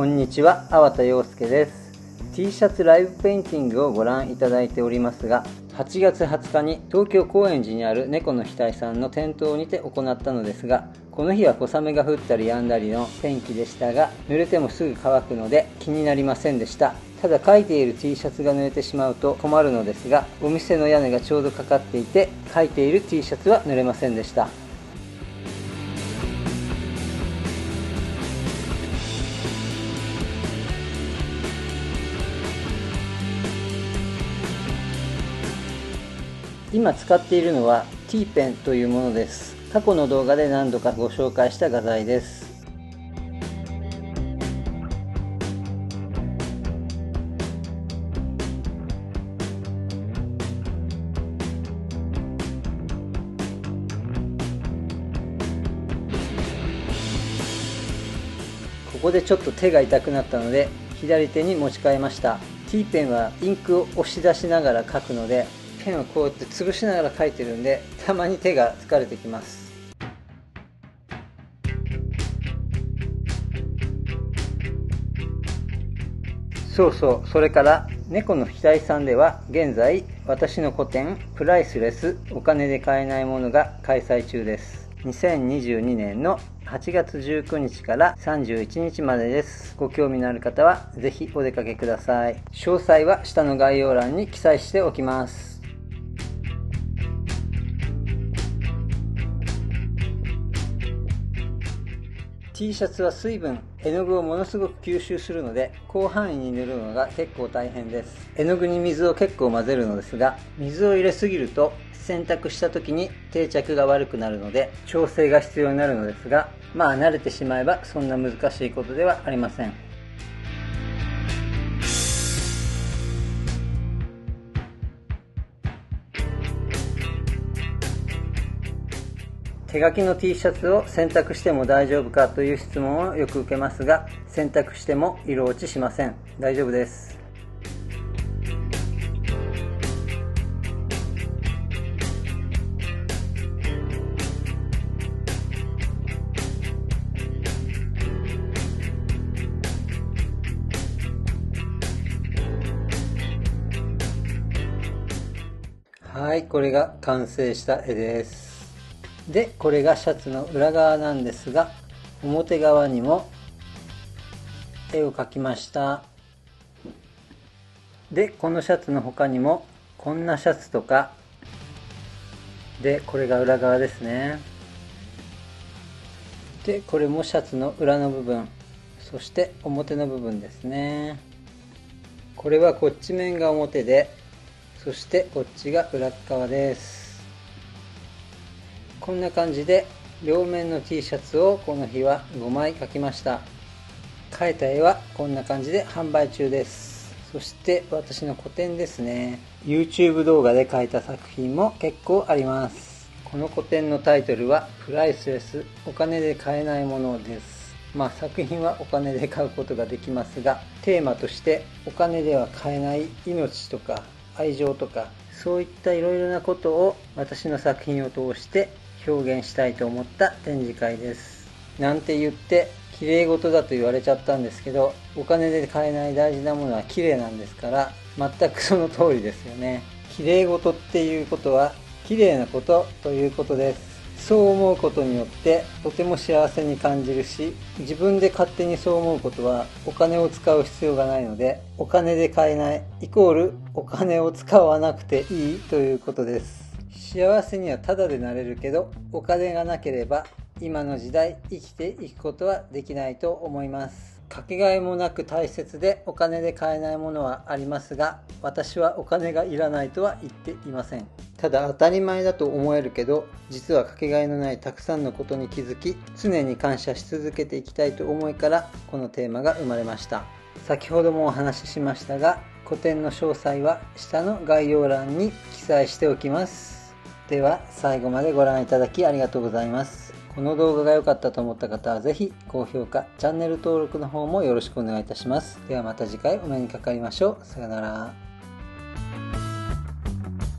こんにちは、粟田洋介です。T シャツライブペインティングをご覧いただいておりますが、8月20日に東京高円寺にある猫の額さんの店頭にて行ったのですが、この日は小雨が降ったり止んだりの天気でしたが、濡れてもすぐ乾くので気になりませんでした。ただ書いている T シャツが濡れてしまうと困るのですが、お店の屋根がちょうどかかっていて、書いている T シャツは濡れませんでした。今使っているのは T ペンというものです。過去の動画で何度かご紹介した画材です。ここでちょっと手が痛くなったので左手に持ち替えました。T ペンはインクを押し出しながら書くのでペンをこうやって潰しながら書いてるんでたまに手が疲れてきますそうそうそれから猫の額さんでは現在私の個展プライスレスお金で買えないものが開催中です2022年の8月19日から31日までです。ご興味のある方はぜひお出かけください。詳細は下の概要欄に記載しておきます。T シャツは水分、絵の具をものすごく吸収するので広範囲に塗るのが結構大変です。絵の具に水を結構混ぜるのですが水を入れすぎると洗濯した時に定着が悪くなるので調整が必要になるのですがまあ慣れてしまえばそんな難しいことではありません。手書きの T シャツを洗濯しても大丈夫かという質問をよく受けますが洗濯しても色落ちしません。大丈夫です。はいこれが完成した絵です。でこれがシャツの裏側なんですが表側にも絵を描きました。でこのシャツの他にもこんなシャツとか。でこれが裏側ですね。でこれもシャツの裏の部分。そして表の部分ですね。これはこっち面が表でそしてこっちが裏側です。こんな感じで両面の T シャツをこの日は5枚描きました。描いた絵はこんな感じで販売中です。そして私の個展ですね。YouTube 動画で描いた作品も結構あります。この個展のタイトルはプライスレスお金で買えないものです。まあ作品はお金で買うことができますがテーマとしてお金では買えない命とか愛情とかそういったいろいろなことを私の作品を通して表現したいと思った展示会です。なんて言って綺麗事だと言われちゃったんですけどお金で買えない大事なものは綺麗なんですから全くその通りですよね。綺麗事っていうことは綺麗なことということです。そう思うことによってとても幸せに感じるし自分で勝手にそう思うことはお金を使う必要がないのでお金で買えないイコールお金を使わなくていいということです。幸せにはタダでなれるけどお金がなければ今の時代生きていくことはできないと思います。かけがえもなく大切でお金で買えないものはありますが私はお金がいらないとは言っていません。ただ当たり前だと思えるけど実はかけがえのないたくさんのことに気づき常に感謝し続けていきたいと思いからこのテーマが生まれました。先ほどもお話ししましたが個展の詳細は下の概要欄に記載しておきます。では最後までご覧いただきありがとうございます。この動画が良かったと思った方はぜひ高評価、チャンネル登録の方もよろしくお願いいたします。ではまた次回お目にかかりましょう。さよなら。